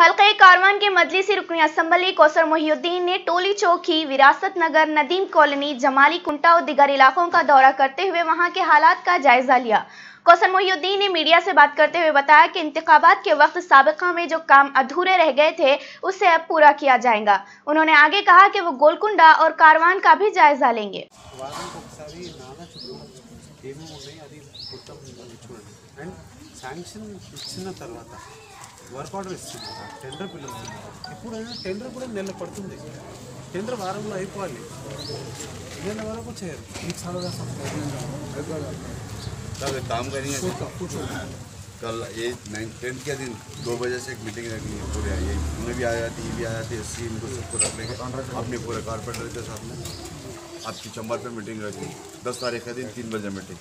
हल्के कारवान के मजलिसी रुकनी असम्बली कौसर मोहिउद्दीन ने टोली चौकी विरासत नगर नदीम कॉलोनी जमाली कुंटा और दिगर इलाकों का दौरा करते हुए वहां के हालात का जायजा लिया कौसर मोहिउद्दीन ने मीडिया से बात करते हुए बताया कि इंतबात के वक्त सबका में जो काम अधूरे रह गए थे उसे अब पूरा किया जाएगा उन्होंने आगे कहा कि वो गोलकुंडा और कारवान का भी जायजा लेंगे వారానికి ఒకసారి నానా చుట్టూ ఏమేమి ఉన్నాయి అది మొత్తం చూడండి అండ్ శాంక్షన్ ఇచ్చిన తర్వాత వర్క్ ఆర్డర్ ఇస్తుంది టెండర్ పిలుస్తుంది ఎప్పుడైనా టెండర్ కూడా నెల పడుతుంది టెండర్ వారంలో అయిపోవాలి నెల వరకు చేయరు మీకు చాలా तब एक काम करेंगे कल ये नाइन टेंथ के दिन दो बजे से एक मीटिंग रखनी है पूरे ये उन्हें भी आ जाती ये भी आ जाती है एस इनको सबको रख लेंगे अपने पूरे कारपेंटर के साथ में आपकी चंबर पे मीटिंग रखनी दस तारीख के दिन तीन बजे मीटिंग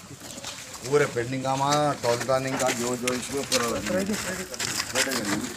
पूरे पेंडिंग काम आ टॉल प्लानिंग का जो जो इसमें पूरा बैठेगा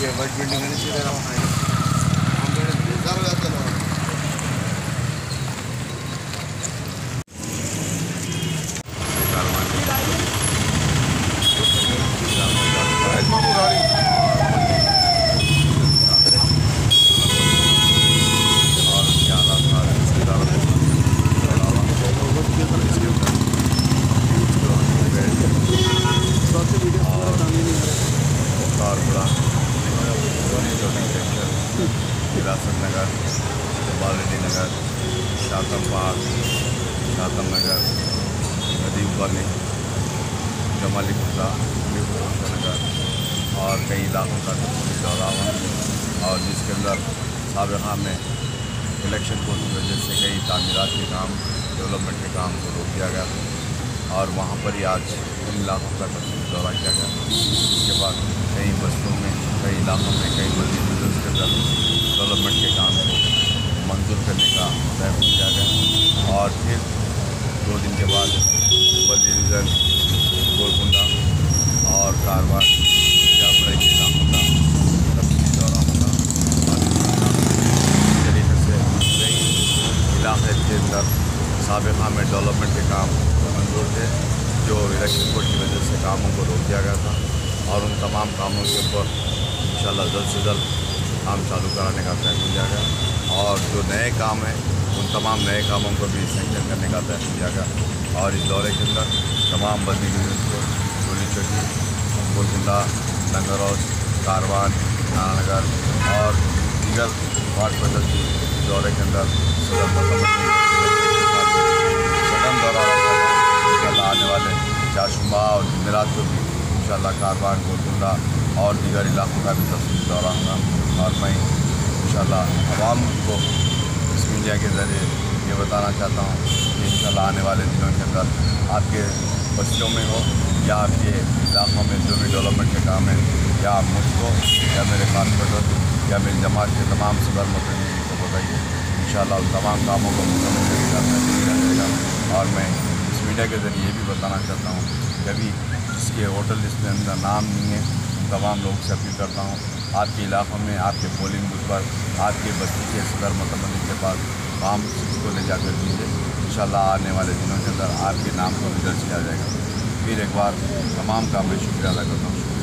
ये white building Virasat Nagar Balreddy Nagar Shatam park Shatam Nagar Nadeem colony Jamali Gupta Nagar और कई इलाकों का दौरा हुआ। और जिसके अंदर सबका में इलेक्शन को वजह से कई तामीरात के काम, डेवलपमेंट के काम को रोक दिया गया और वहाँ पर ही आज इन इलाकों का दौरा किया गया। इसके बाद कई बस्तियों में, कई इलाकों में कई मस्जिद के अंदर डेवलपमेंट के काम मंजूर करने का तय किया गया और फिर दो दिन के बाद सुपर डिवीज़न गोलकुंडा और कारवार होगा। तरीके से इलाके के अंदर सबका में डेवलपमेंट के काम मंजूर थे, जो इलेक्शन कोड की वजह से कामों को रोक दिया गया था। और उन तमाम कामों के ऊपर इंशाल्लाह जल्द से जल्द काम चालू कराने का फैसला किया गया और जो नए काम हैं, उन तमाम नए कामों को भी सेंक्शन करने का फैसला किया गया। और इस दौरे के अंदर तमाम बस्ती बिज़नेस को, चोली चौकी गोलकुंडा लंगर हाउस कारवान नानानगर और दीगर वार्ड पद्धति की दौरे के अंदर सदन दौरा आने वाले चाशुमा और जमेरात को भी इन कारवान, गोलकुंडा और दीगर इलाकों का भी तफसील दौरा होगा और मैं इन आवाम को इस मीडिया के ज़रिए ये बताना चाहता हूँ कि इंशाल्लाह आने वाले दिनों के अंदर आपके बच्चों में हो या आपके इलाकों में जो भी डेवलपमेंट के काम है, या आप मुझको या मेरे कारपोरेटर या मेरी जमात के तमाम सदर मुतमिन को बताइए। इंशाल्लाह उन तमाम कामों को मुकम्मल और मैं इस मीडिया के ज़रिए ये भी बताना चाहता हूँ कि अभी जिसके होटल लिस्ट में अंदर नाम नहीं है तमाम लोगों से अपील करता हूँ, आपके इलाकों में, आपके पोलिंग बूथ पर, आपके बस्ती के सदर मुतमिन के पास काम को ले जाकर दीजिए इन आने वाले दिनों के अंदर आपके नाम को रिज़ल्ट किया जाएगा। फिर एक बार तमाम का मैं शुक्रिया अदा करता हूँ।